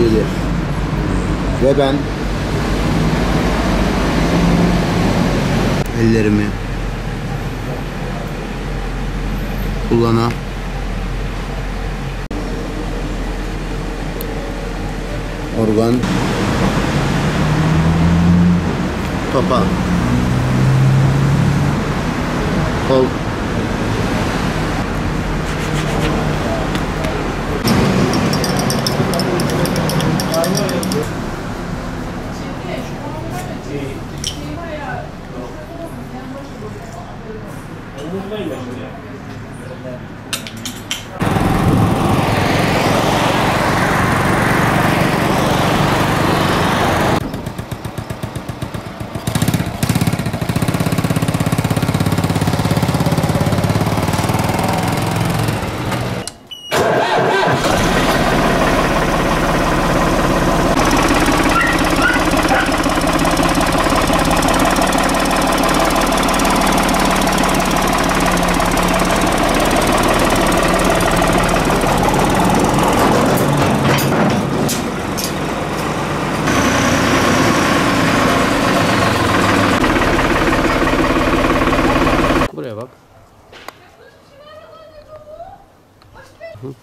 Ve ben ellerimi kullana organ topa. Kol 重くないんだよね。Угу.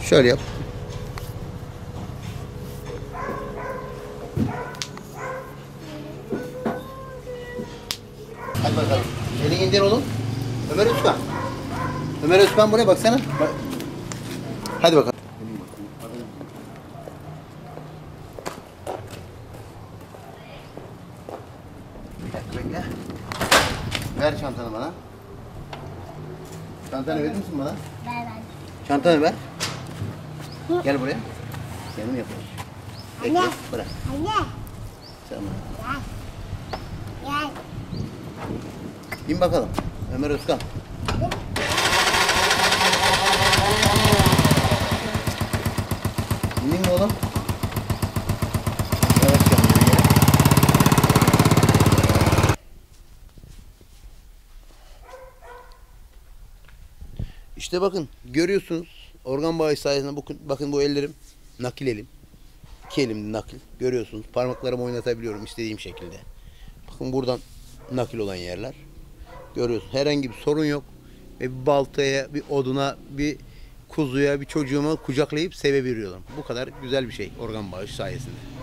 Все, леп. Hadi bakalım. Elini indir oğlum. Ömer Özkan. Ömer Özkan buraya baksana. Bak. Hadi bakalım. Bekle. Ver çantanı bana. Çantanı verir misin bana? Ver ver. Çantanı ver. Gel buraya. Senin yapalım. Bekle. Anne. Bırak. Anne. Bana. Gel. Bin bakalım. Ömer Özkan. İndin mi oğlum? İşte bakın görüyorsunuz organ bağı sayesinde bakın, bakın bu ellerim nakil elim. İki elim nakil. Görüyorsunuz parmaklarımı oynatabiliyorum istediğim şekilde. Bakın buradan nakil olan yerler. Görüyorsun herhangi bir sorun yok. Ve bir baltaya, bir oduna, bir kuzuya, bir çocuğuma kucaklayıp sevebiliyorum. Bu kadar güzel bir şey organ bağışı sayesinde.